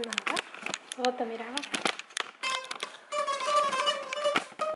nada, otra mirada.